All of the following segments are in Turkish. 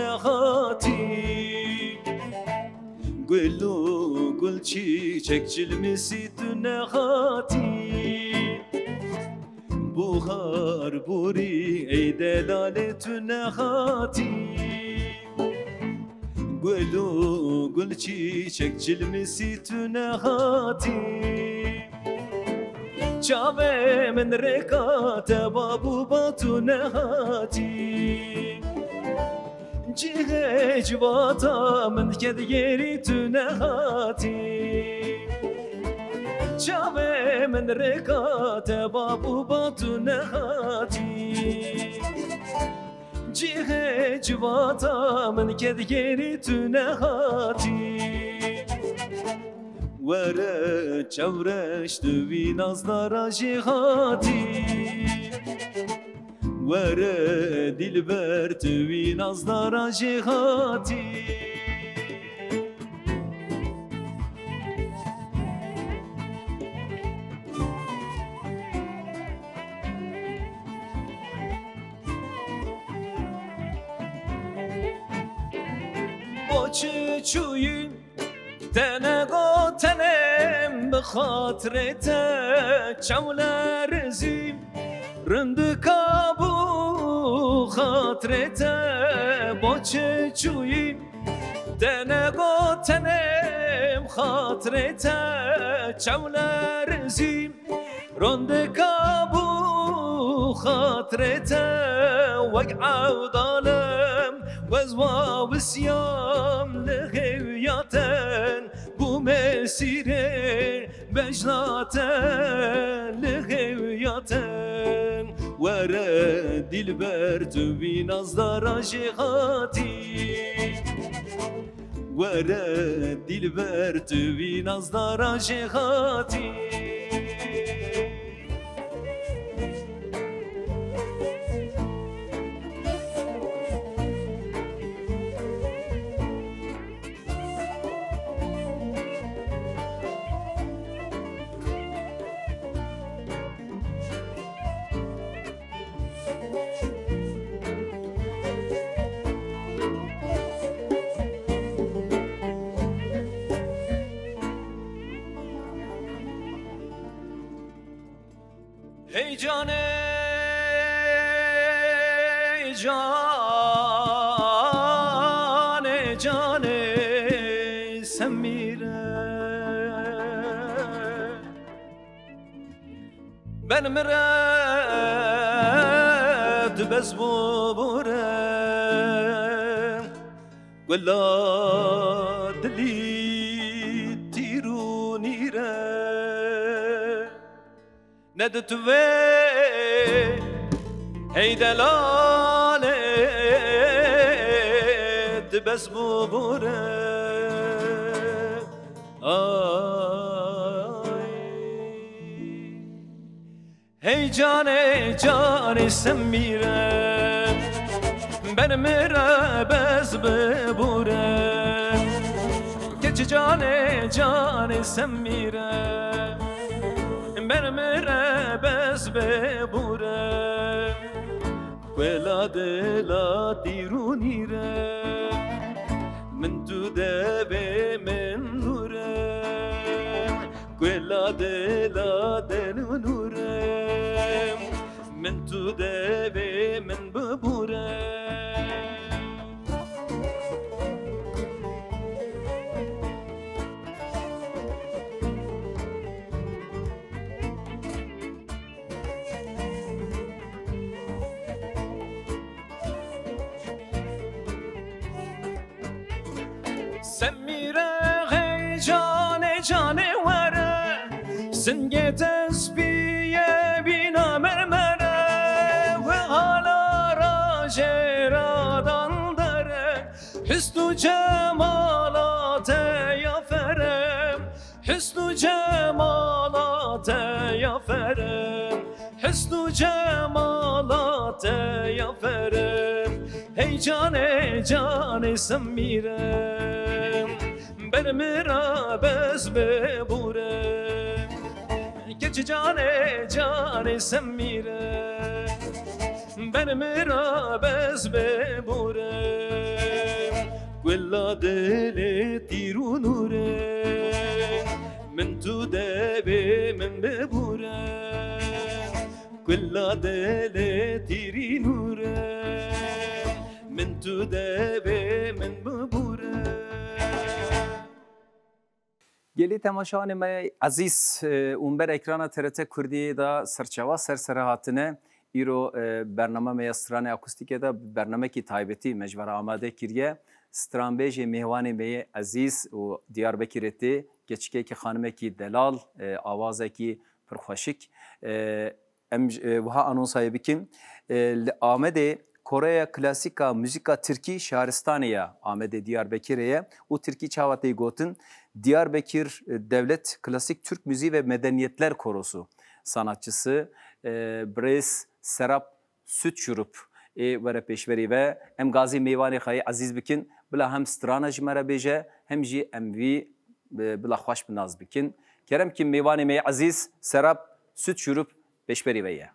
hatip Gül o gül çiçekçil misidü ne hatip Buhar buri ey delaletü ne hatip Gül o gül çiçekçil ne hatip Çave men rekate babu batu ne hatip çile civata min diked gerî tu nehatî Çavê min rêka te babû ba tu nehatî Cihê civata min ked gerî tu nehatî Were çevreş tu vî وره دلبر توی نازدارا جهاتی با چه چویی تنگو تنم بخاطرت چول رزیم رند کابو خاطرت با چه چویی تنگو تنم خاطرت چول رزیم رند کابو خاطرت وقع ضالم وزوا وسيام لغوياتن بو مسيرة بجناتن لغوياتن ورا دلبر توي نظر جهاتي ورا دلبر توي نظر جهاتي Hey can ey can ey can ey sen mire Ben mired bez bu ندت وی هی دلالت بس بوره هی جان جان سمیره بن میره بس ببوره که جان جان سمیره mermere bezbe bure. Quella della tirunire Min tu deve min nure Quella della denunure Min tu deve min bebure Hüsnü cemala teyaferim Hüsnü cemala teyaferim Heyecan heyecan isim mirem Bermira bezbe burem. Geç can heyecan isim mirem Bermira bezbe burem. Quella dele tiro من تو دبي من ببوره كل دل تيري نوره من تو دبي من ببوره گلی تماشان ما عزیز اون بر اکران ترت کردی دا سرچوا سر سر هاتنه ایرو برنامه می استران اکوستیک دا برنامه کی تایبتی مجبر آماده کریه stranbêjê mêvanê me yê ezîz û Diyarbekirê tê keçikekî xanimekî delal e, awazekî pirxweşik e, em e, wiha anonsayê bikim li Amedê Koreya klasika müzika Tirkî şaristanê ya Amedê Diyarbekirê ye. Û Tirkî çawa Diyarbekir Devlet Klasik Türk Müziği ve Medeniyetler Korosu sanatçısı e, Bres Serap Sütçurup e, vere peşveri ve em gazi meyvane hayi aziz bikin. bila hem strana ji me re bêje hem jî em vî بلا خوش بناز بکن کرم که میوان می عزیز سراب süt şurup beşberi veye.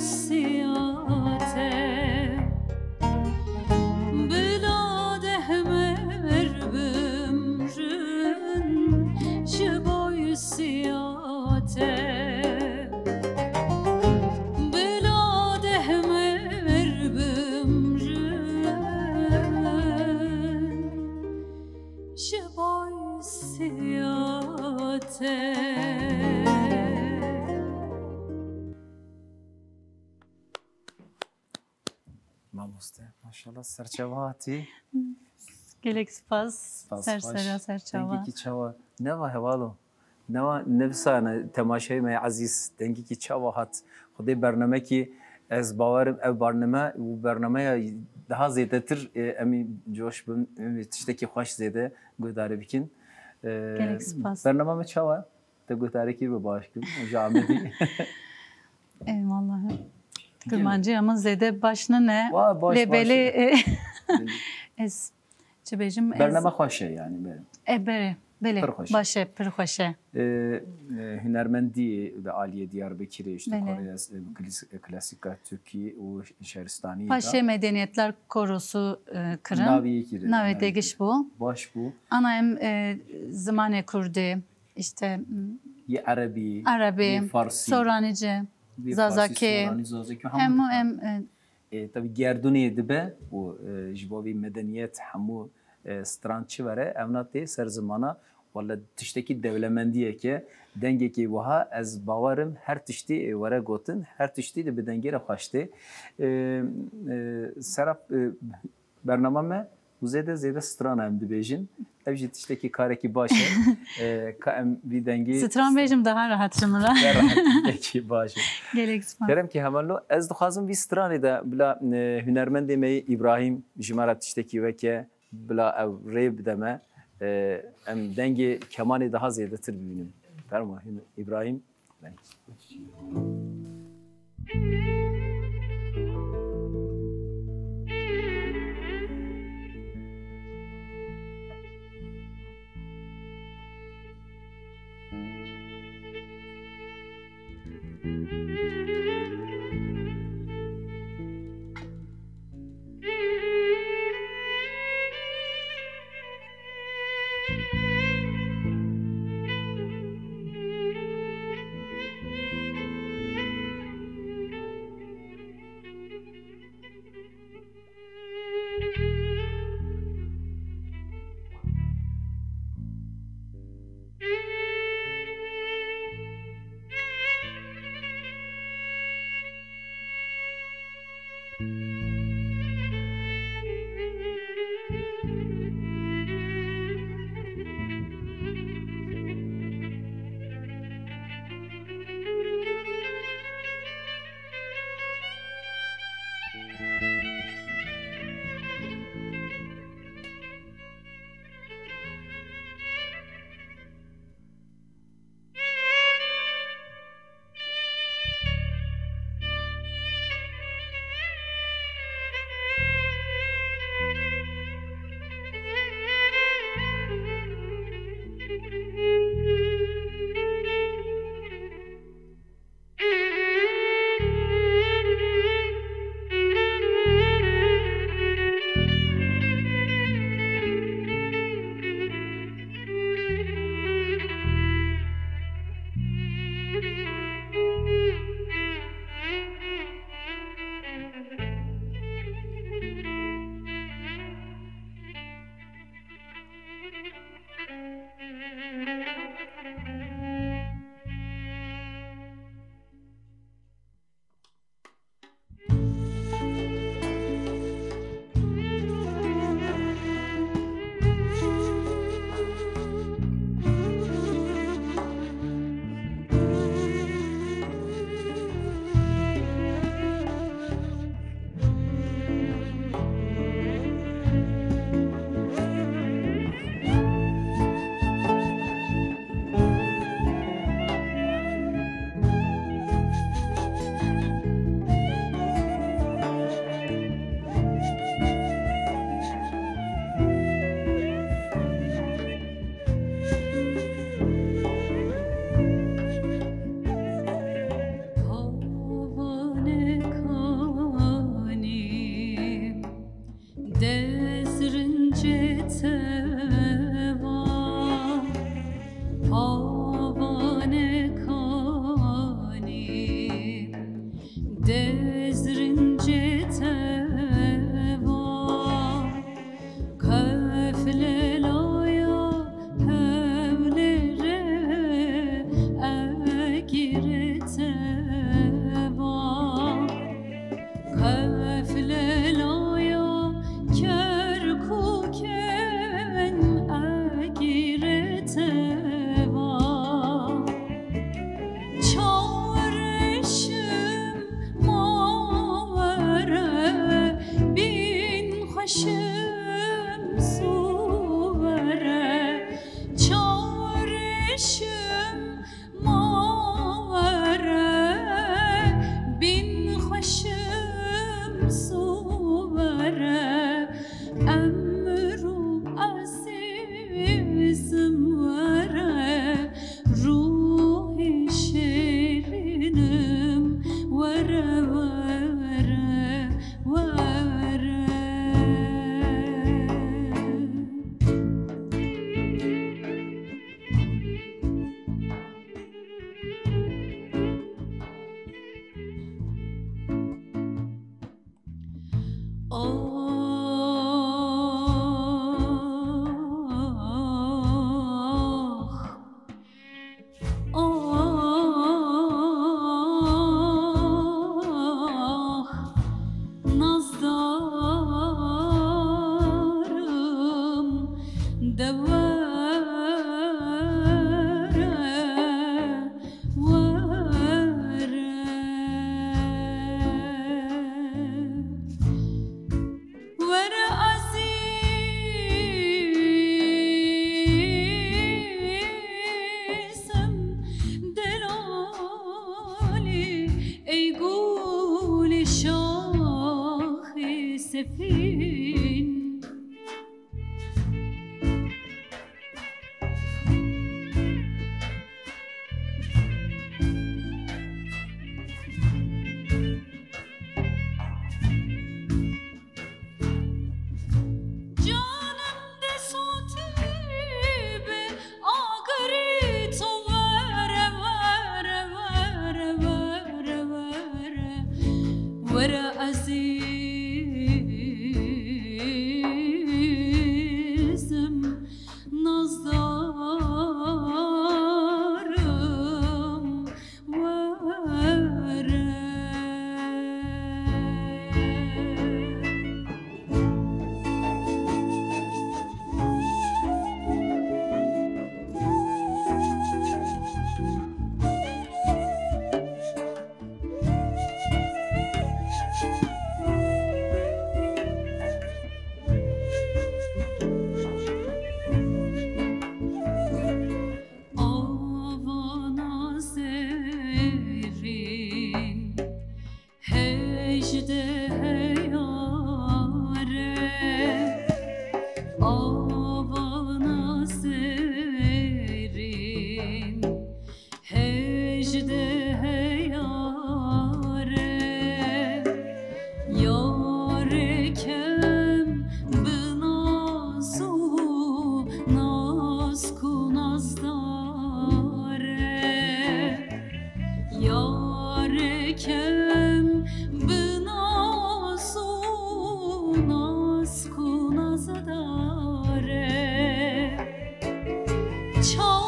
siyah Serçeva hatî. Gelek spas. Sersera serçava. Dengekî çawa. Neva hevalo. Neva nefsane temaşayê me ezîz dengekî çawa hat. Xwedê bernamekî ez bawerim ev barname û bernameya daha zêdetir e, em ê coş bin tiştekî xweş zêde guhdarî bikin. E, Gelek spas. Bername me çawa? Te guhdarekî bi baş kir. Ji Amedî. Eyvallah. Kurmancı ama zede başına ne? Vay, baş, Lebeli e, ez çibejim ez Bername xweş e yani. benim. ebere. Bele. Pir hoş. Başe, pir hoşe. Ee, e, hünermendî de Aliye Diyarbakır'ı işte Bele. Kore e, klasika Türkiye o şehristani Paşe Medeniyetler Korosu e, kırın. Naviye kiri. Nave degiş bu. Baş bu. Ana em e, zamane kurdi. işte Ye Arabi. Arabi, ye Farsi. Soranice, o Hemû em e, e, tabii gerdunê dibe û e, ji bo vî medeniyet hemû e, stran çi vere. Ev na tê ser zimana wala tiştekî dewlemendiyeke dengekî wiha ez bawerim her tiştî were gotin her tiştî de bi dengê re xweş tê E, e, serap e, bername me û zêde zêde stran em dibêjin ev jî tiştekî karekî baş e em vî dengê Stran bejim daha rahat rımıra. rahatiyekî baş e Gelek spas. Kerem ki hemello ez dixwazim vî stranê de bila e, hunermendê me yê İbrahim ji me re tiştekî weke bila ew rê bide me e, em dengê kemanê daha zêdetir bibînin. Ferma İbrahim. Ben. Havane 秋。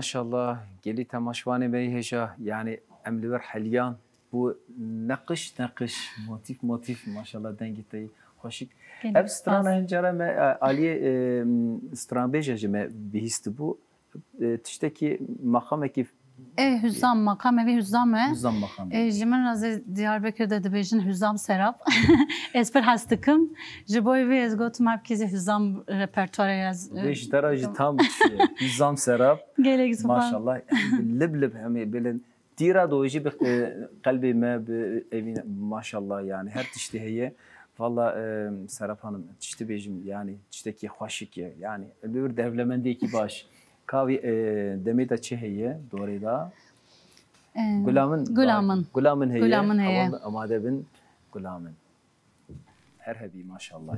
Maşallah. Geli temaşvane bey heşa. Yani emliver helyan. Bu nakış nakış. Motif motif. Maşallah dengitey hoşik. Gene Ev strana hencere me aliye stran beja me bihisti bu. E, tişteki makameki E hüzzam makam evi hüzzam e. uzan makam. E, jimin razı Diyarbakır'da dibêjin hüzzam serap. Esper hastıkım. Ji bo vê ez gotim herkese hüzzam repertuarê ez. e, Beş derajı tam uzam serap. Gelek süper. maşallah lib lib hem bilin dira doji bi kalbi me bi evine maşallah yani her tişti heye Valla e, Serap Hanım tişti bejim yani tişteki hoşik ye yani bir devlemendeki baş kavi e, demeda çeheye doğru da E, gulamın Gulamın. gulamın heye Gulamın heye. ama- amade bin gulamın her hebi maşallah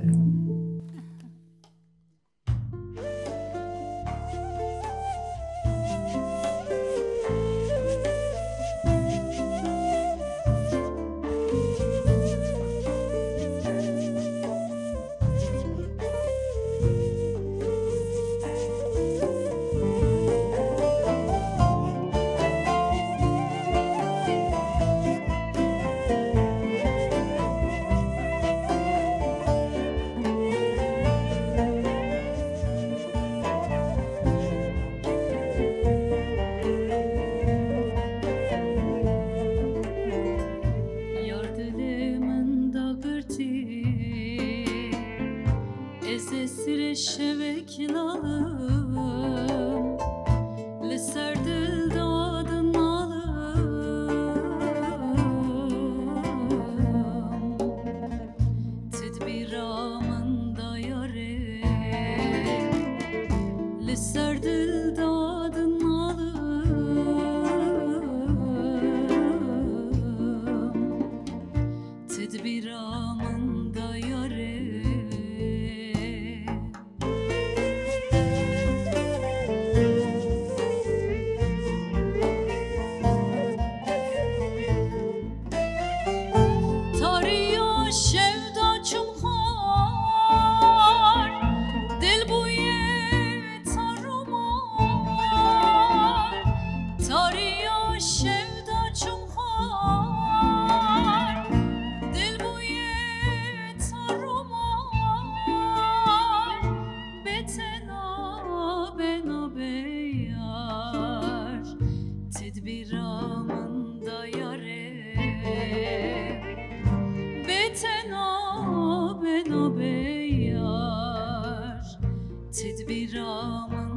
Tedbiramın da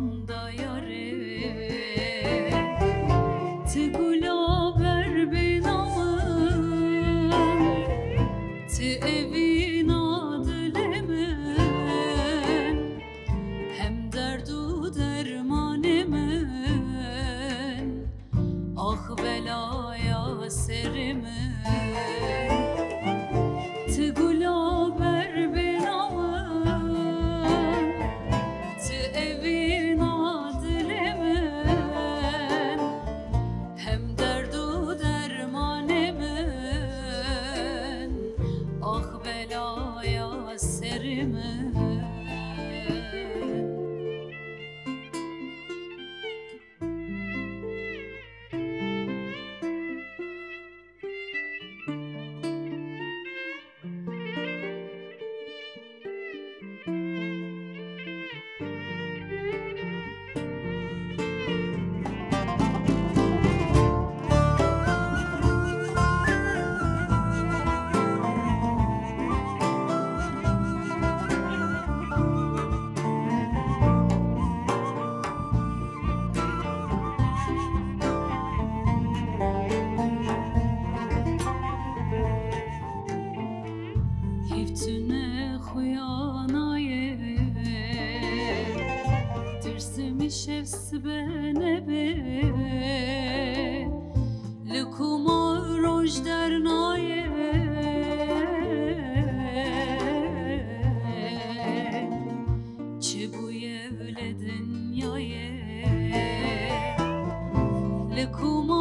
了苦梦。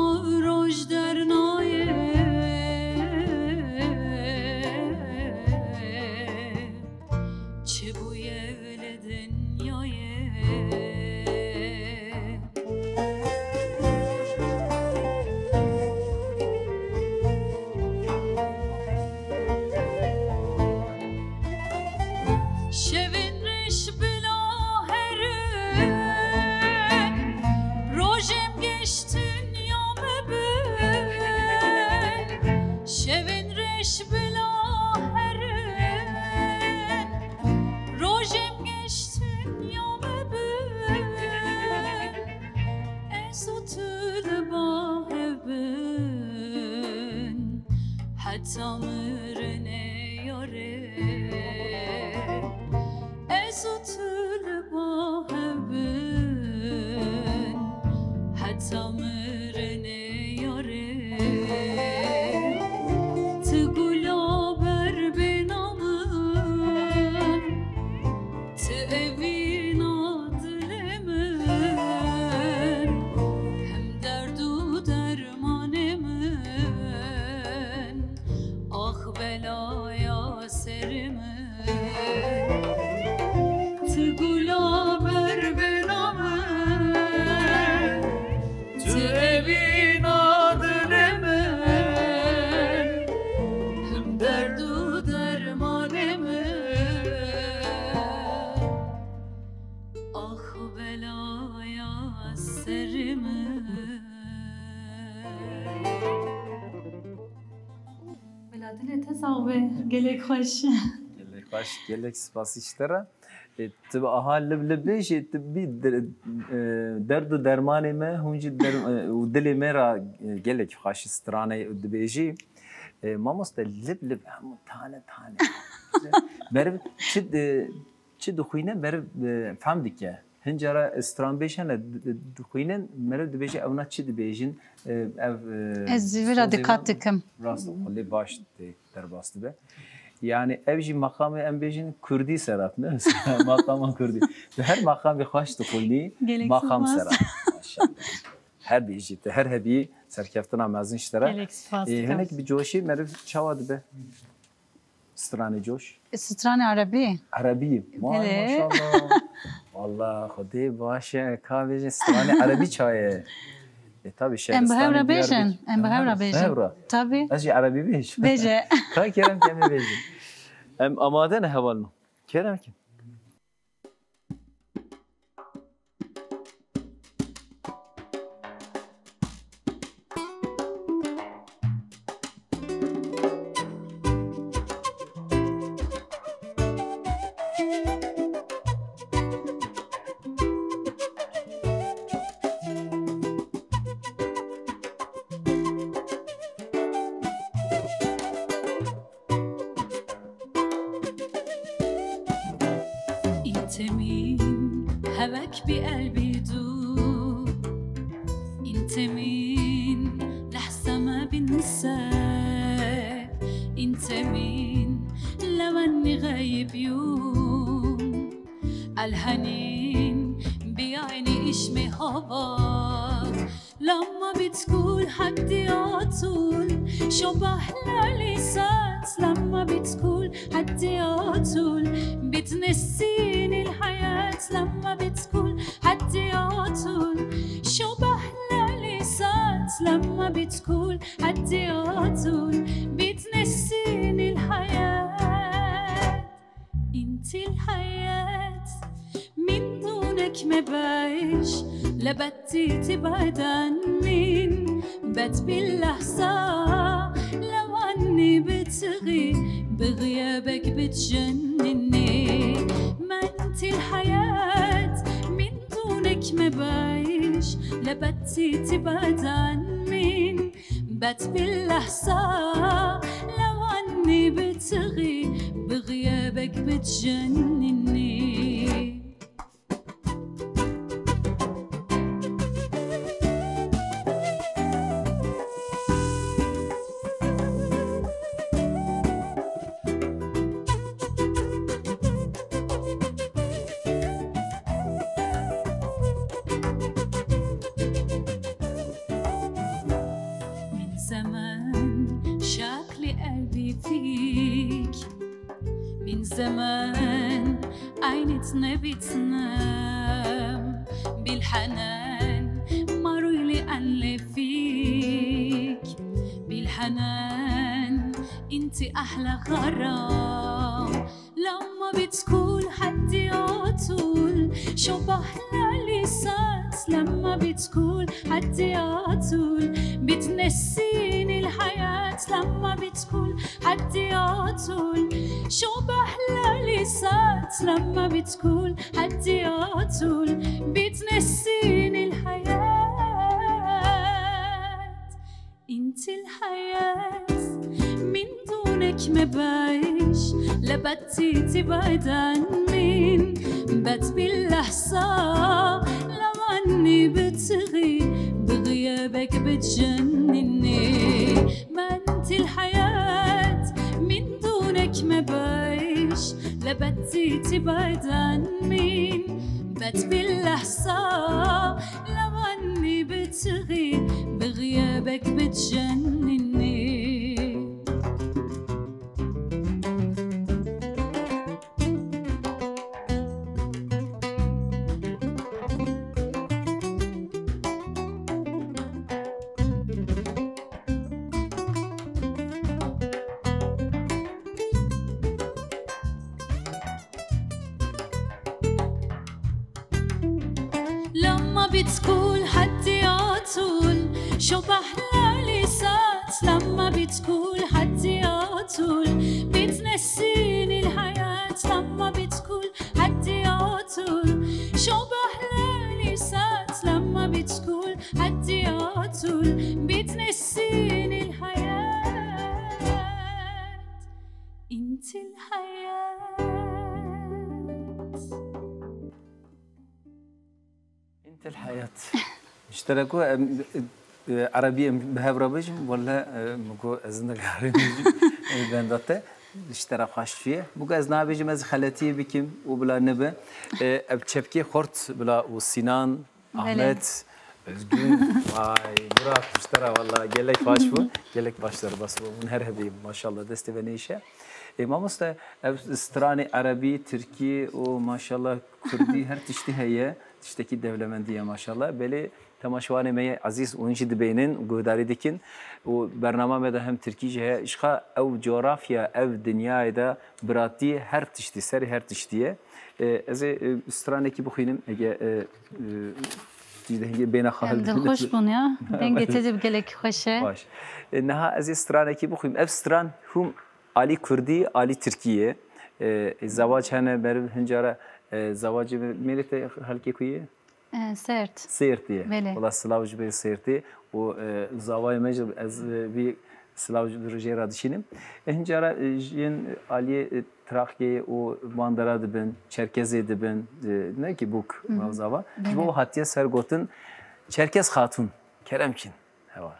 Beladile tesavve gelek hoş. Gelek baş, gelek spas işlere. Tu aha lib lib beşi tu bir derd û dermanê me hûn jî û dilê me ra gelek xaşî stranê dibêjî mamoste lib lib hemû tane tane. Beriv çi çi dixwîne beriv fehm dike stranbêj hene dixwînin meriv dibêje ew na çi dibêjin? Ev Ez re dikkat dikim. rast lê baş tê derbas dibe. Yani ev jî makamê em bêjin Kurdî serap ne? Makama Kurdî bi her makamê xweş dixwînî Gelek makam serap her bêjî te her hebî serkeftina mezin ji te re. Gelek spas Ee, dikim. hinek bir coşî meriv çawa dibe. Stranê coş. Erebî. Erebî Vay Hele. maşallah Valla xudê baş e ka bêjin stranê Erebî çaye E tabii Em bi hev re şehristanê bêjin. Diyarbakır. Em bi hev re Hev bêjin. re. Tabii. Ez jî Erebî bêj Bêje. Ka kerem kemê الهنين بعيني اشمي هواك لما بتقول حدي عطول شو بحلى لسات لما بتقول حدي عطول بتنسيني الحياة لما بتقول حدي عطول شو بحلى لسات لما بتقول حدي عطول دونك ما بعيش لا بدي تبعد عني بت باللحظة لو عني بتغي بغيابك بتجنني. ما أنت الحياة من دونك ما بعيش لا بدي تبعد عني بت باللحظة لو عني بتغي بغيابك بتجنني. حدي عطول بتنسيني الحياة لما بتقول حدي عطول شو بحلى لسات لما بتقول حدي عطول بتنسيني الحياة. انت الحياة. من دونك ما بعيش. لا بدي تبعد عني بت باللحظة. لو عني بتغي بغيابك بتجنني. ما انت الحياة من دونك ما بعيش. لا تبعد عني بت باللحظة لو عني بتغي بغيابك بتجنني. اشتركوا أم- اه، عربي ام بهاف رابجم ولا اه، مكو ازنك عربي بندته اشتراك خاش فيه بقى از نابجم از خالتي بكم وبلا نبه اه، اب تشبكي خورت بلا وسينان احمد Özgün, vay Murat Müştera valla gelek baş bu. Gelek başlar bas bu. Min her hebi maşallah deste ve neyşe. E mamusta ev strani Arabi, Türki o maşallah Kurdi her tişti heye. Tişteki devlemendiye maşallah. Beli temaşvane meye aziz oyuncu dibeynin guhdari dikin. O bernama da hem Türkiye heye. İşka ev coğrafya, ev dünyayı da birati her tişti, seri her tiştiye. E, Ez e, straneki bu xinim ege e, e, دیده بین خواهد دل خوش بون یا دنگ تدب گلک خوشه باش نها از استران کی بخویم اف استران هم علی کردی علی ترکیه زواج هنه بر هنجاره زواج ملت halki kuye اه، سرت سیرتی بله. ولی سلاوج به سیرتی و زوای مجر از bir سلاوج درجه را دشینیم هنجاره جین علی Trakya o Bandara dibin, Çerkezi dibin, ne ki buk mavzava. Bu hatiye sergotun Çerkez Hatun, Keremkin. Heva.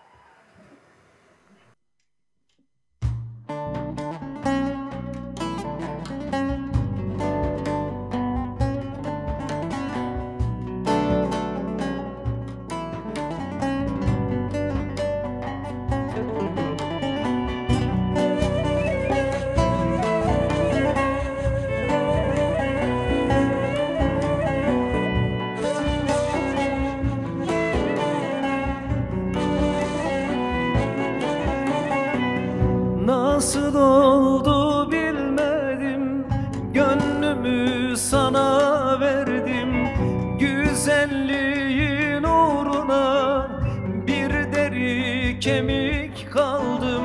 Kemik kaldım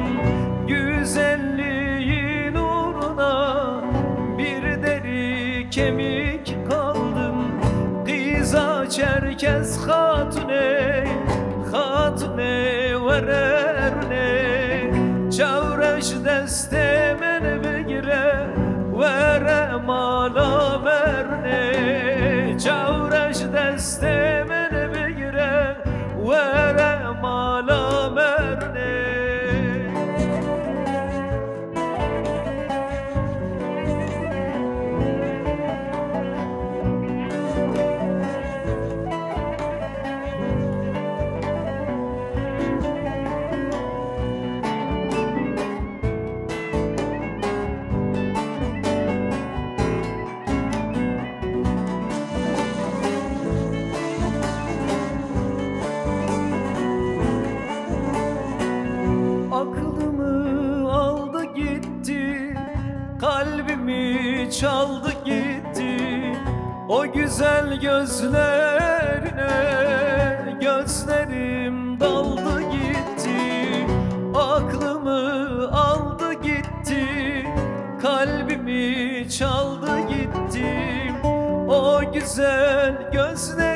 Güzelliğin uğruna. Bir deri kemik kaldım Kıza çerkez hatune. Hatune vererne Çavreş deste men bigire Vere mala verne Çavreş deste güzel gözlerine Gözlerim daldı gitti Aklımı aldı gitti Kalbimi çaldı gitti. O güzel gözlerine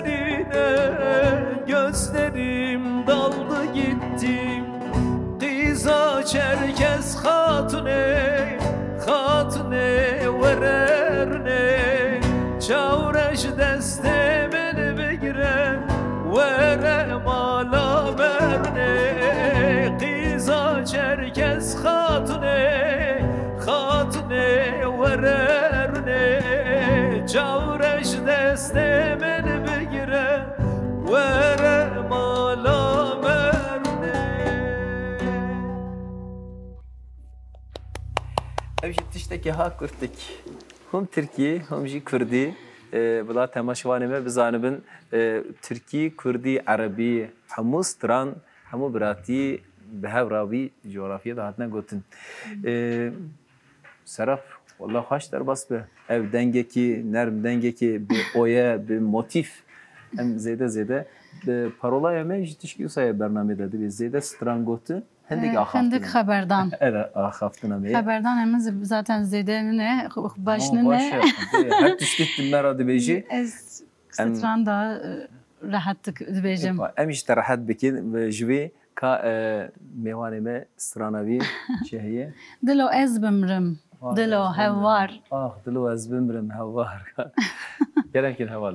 çerkez hatune Hatune vererne Çavreş deste beni begire Vere mala verne Ev jî tiştekî ha kurtik. Hum Tirkiye, hum jî Kurdî. e, Bila temaşvanê me bizanibin e, Tirkî, Kurdî, Erebî, hemû stran, hemû biratî bi hev rawî coğrafiyê de hatine gotin. E, Seraf, wallah xweş derbas be. Ev dengekî, nerm dengekî, bi oye, bi motif. Em zêde zêde bi parolaya me jî tişkî wisa bernamê de dibê zêde stran gotin. Hindik هندك axaftin. خبردان Era axaftina me. خبردان همز zaten zedene başını Ama ne başa, Her tiştik mera dibêjî. ez Em- stranda rahatlık dibêjim Em işte rahat bikin ve ji vê Ka e, mêwanê me strana wî çi heye. dilo ez bimrim dilo hevvar Ah dilo ez bimrim hewar. Gerekin heval.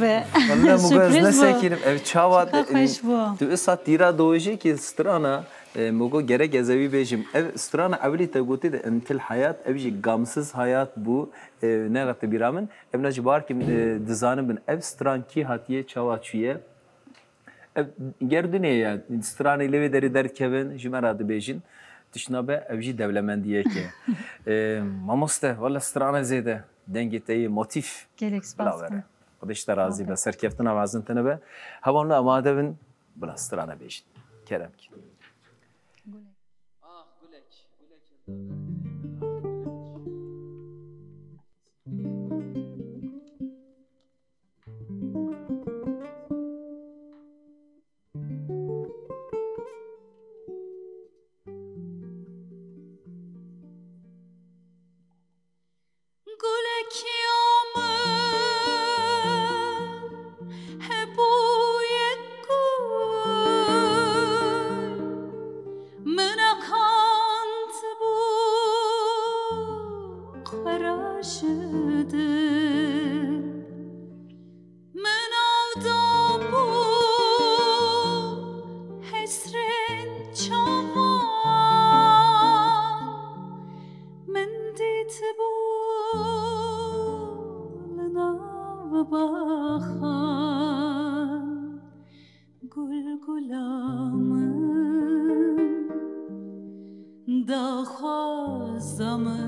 ve sürpriz bu. Sekirim. Evet, çava. Çok e, hoş bu. Tu ısat tira doji ki strana e, mogo gerek ezevi bejim. Ev strana evli te gotit entil hayat evji gamsız hayat bu e, ne rakte biramın. Evna cibar kim dizanı bin ev stran ki hatiye çava çiye. Ev gerdine ya strana levi deri der kevin jimeradı bejin. Dışına be evji devlemendiye ki. Mamoste valla strana zede dengiteyi motif. Gereksiz baskı. Ходишь рази ба сар кефтана вазн тана ба. Ҳавонла амадавин бина страна бешин. Керам ки. Гулек. Ах, гулек. Гулек. Summer.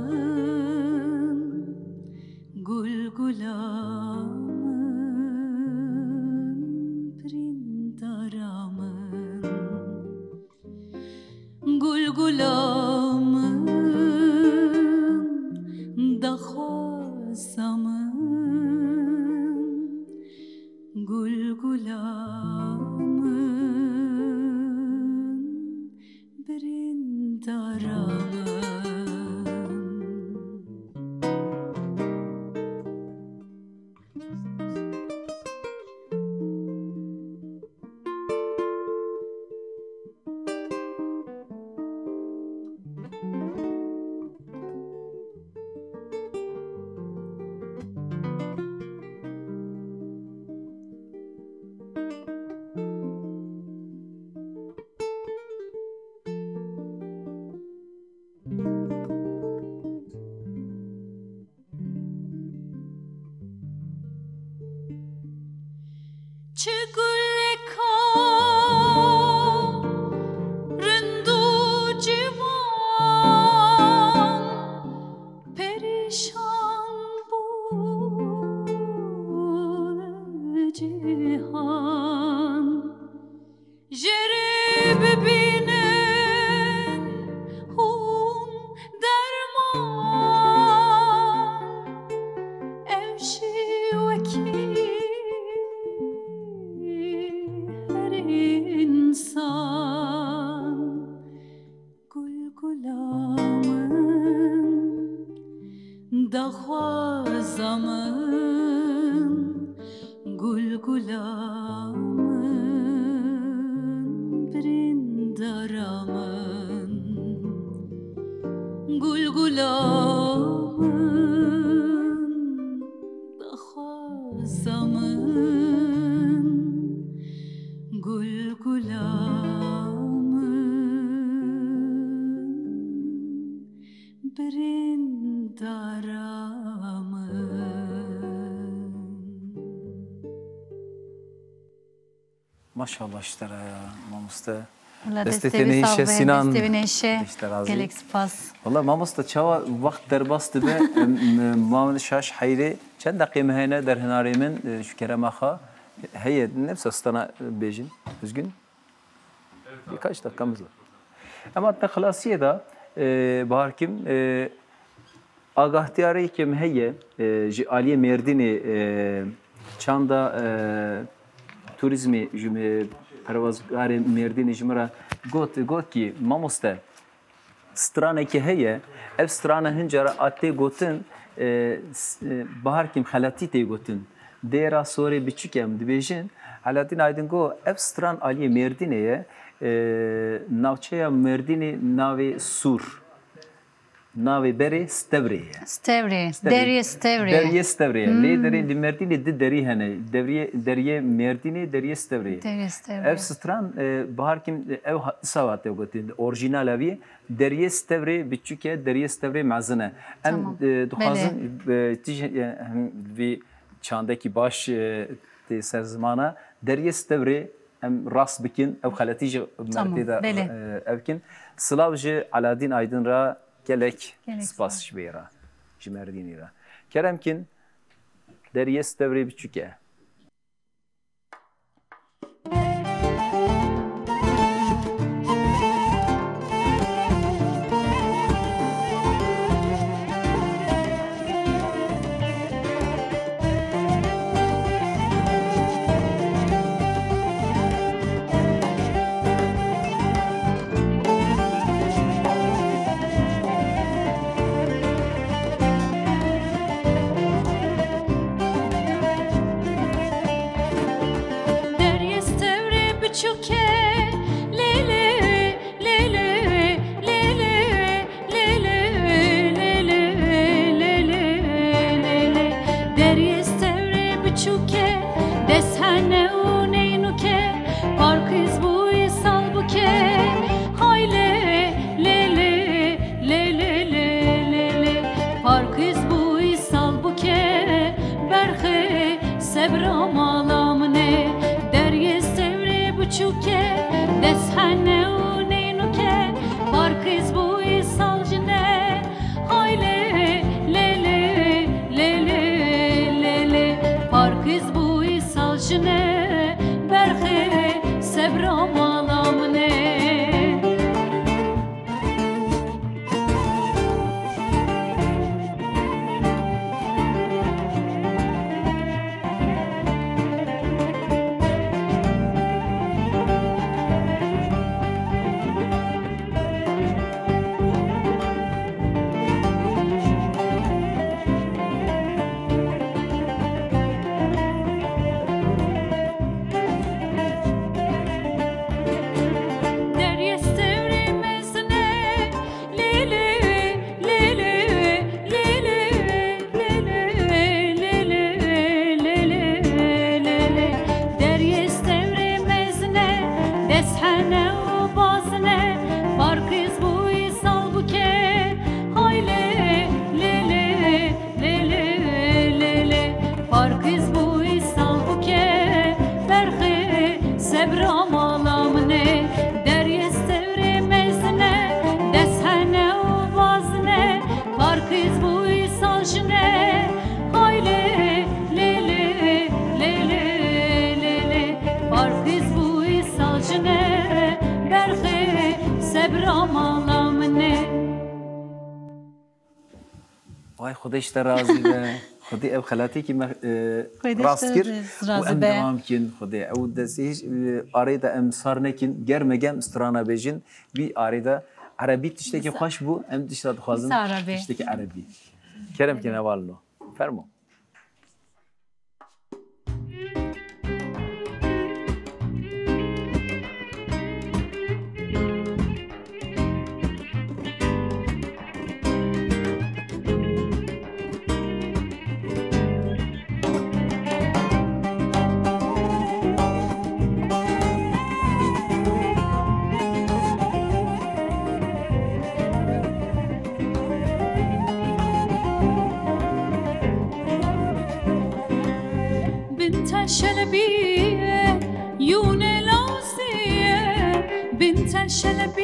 daha zaman gulgulamı Maşallah işte ya mamusta. Neşe, savve, Sinan. İşte razı. Gelek spas. Valla mamusta çava vakt derbastı be mamın şaş hayri çend dakika mehene der henarimin şu keremaha heye nefse stana bejin üzgün. Birkaç dakikamız var. Ama hatta klasiye da e, bahar kim e, agahtiyarı kim heye e, aliye merdini e, çanda e, turizmi jüme pervazgare merdini jimra got got ki mamoste stranekî heye ev strana hincera atê gotin e, e, bahar kim xelatî tê gotin. Dêra sorê biçûk em dibêjin Helatin aydin got ev stran aliyê Mêrdînê ye e, navçeya Mêrdînê navê Sur navê berê Stevrê ye. Stevri. Derye Stevri. Derye Stevrê ye. Lê derê li Mêrdînê di derî hene. Devriye derye Mêrdînê derye Stevrê ye. Derye Stevri. Ev stran e, bahar kim ev savat ev gotin orijinal evi deriye stevre biçuke deriye stevre mazine em e, duhazın e, tij e, vi çandaki baş e, te ser zamana deriye stevre em rast bikin ev xalatici Tamam, merteda bele. e, evkin Slavji Aladin Aydın ra Gelek spas şbeyra jimerdini ra keremkin deriye stevre biçuke Vay Xuda işte razı be. Xuda ev xelatê ki me Xuda rast işte kir. razı û em be. devam kin Xuda. Ew destê hiç arê de em sar nekin germegem strana bêjin. Vî arê de Erebî tiştekî xweş bû shouldn't be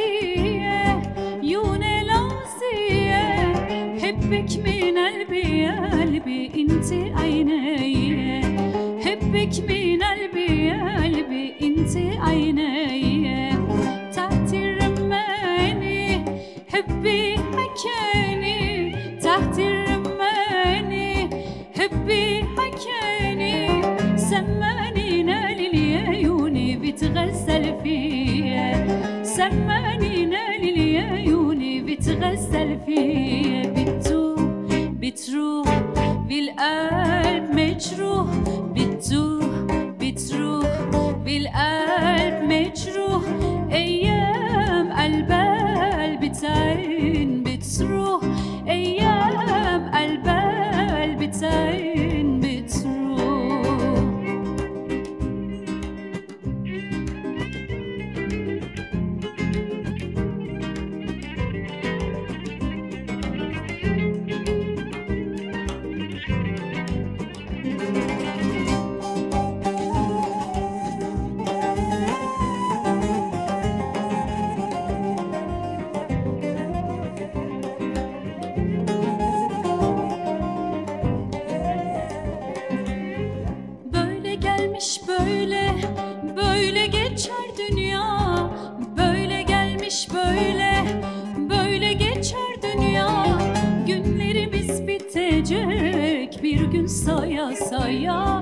saya saya.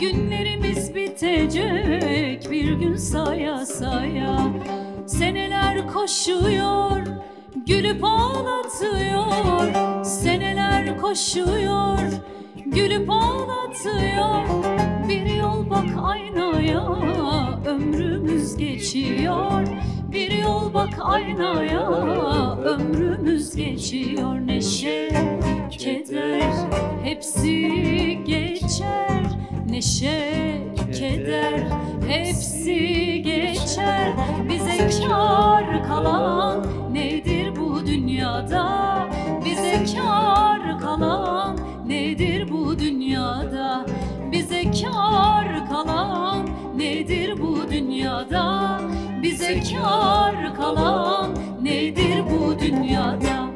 Günlerimiz bitecek bir gün saya saya. Seneler koşuyor, gülüp ağlatıyor. Seneler koşuyor, gülüp ağlatıyor Bir yol bak aynaya ömrümüz geçiyor Bir yol bak aynaya. Ömrümüz geçiyor Neşe, keder. Hepsi geçer Neşe, keder. Hepsi geçer Bize kar kalan nedir bu dünyada? Bize kar kalan nedir bu dünyada? Bize kar kalan nedir bu dünyada Bize kar kalan nedir bu dünyada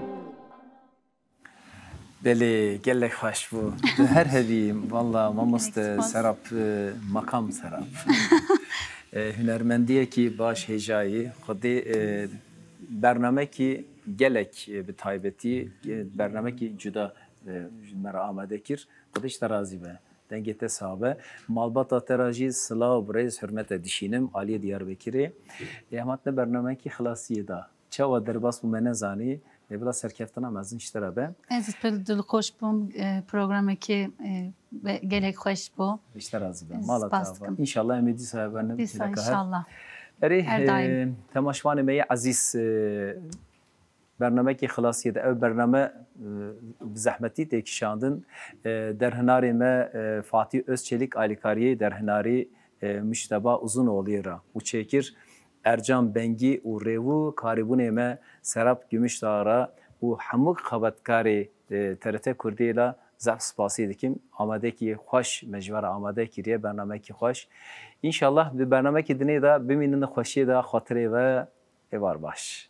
Beli gelek hoş bu. Her hediyim. Valla mamast Spas. serap e, makam serap. E, Hünermendiye ki baş hecayı xudi e, bername ki gelek e, bi taybeti e, bername ki cuda e, mera amade den gete sahabe malbata teraji sıla ve brez hürmete dişinim Ali Diyarbakır'ı ehmatne bernameki xlasiye da çava derbas bu mene zani e bila serkeftina mezin iştira be. Ez pil dil hoş bu e, programaki e, gelek hoş bu. İşte razı be. Malata. İnşallah emedi sahibi. İnşallah. Eri, Her e, daim. Temaşvanı meyi aziz برنامه که خلاصیه ده او برنامه زحمتی تکشاندن در هناری ما فاتی Özçelik Alikariye در هناری مشتبه uzun oluyor. Bu çekir Ercan Bengi u Revu karibune me Serap Gümüşdağ'a u hamuk xabatkari TRT Kurdiyle zaf spasi dikim. Amade ki hoş mecvara amade kiriye bername ki hoş. İnşallah bir bername ki dine da biminin hoşiye da hatire ve evar baş.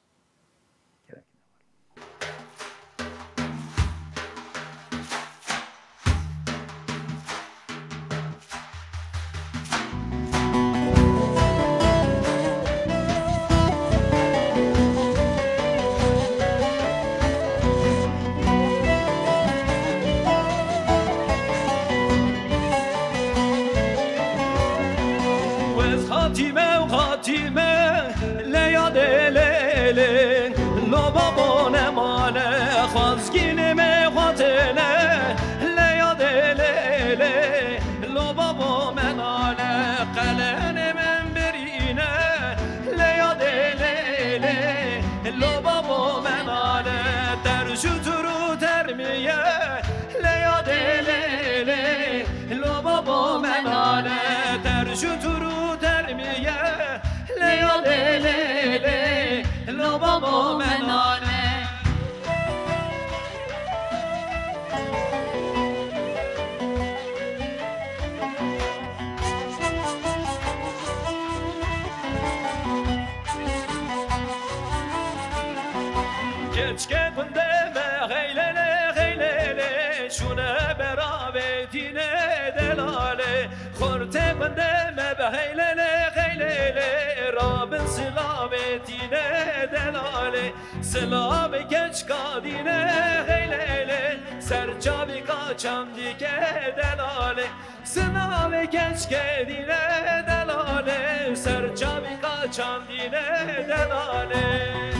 Silavetine delale. Selam genç kadine heylele. Sercavi kaçan dike delale. Selam genç kedine delale. Sercavi kaçan dine delale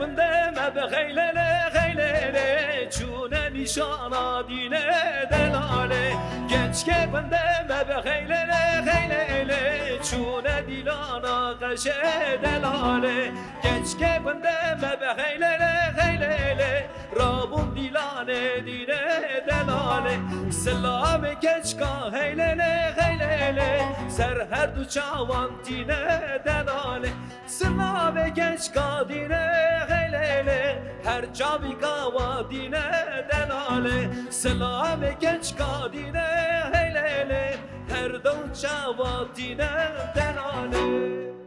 مونده ما به غیله غیله چونه نشانا دینه دلاله. Keşke gündeme be heylele heylele. Çune nişana dine delale Keşke gündeme be heylele heylele Çune dilana kaşe delale. Keşke gündeme be heylele heylele. Rabun dilane dine delale. Selam keşka heylele heylele. Ser her du çavan dine delale. Selam genç kadine heylele. Her cavi kava dine delale. Selam genç kadine heylele Her dal çava dine delale